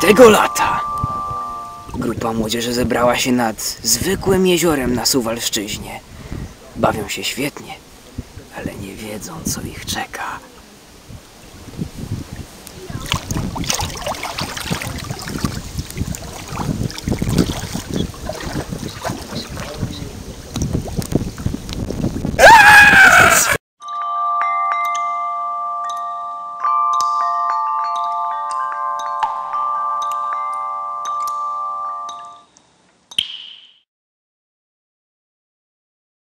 Tego lata grupa młodzieży zebrała się nad zwykłym jeziorem na Suwalszczyźnie. Bawią się świetnie, ale nie wiedzą, co ich czeka.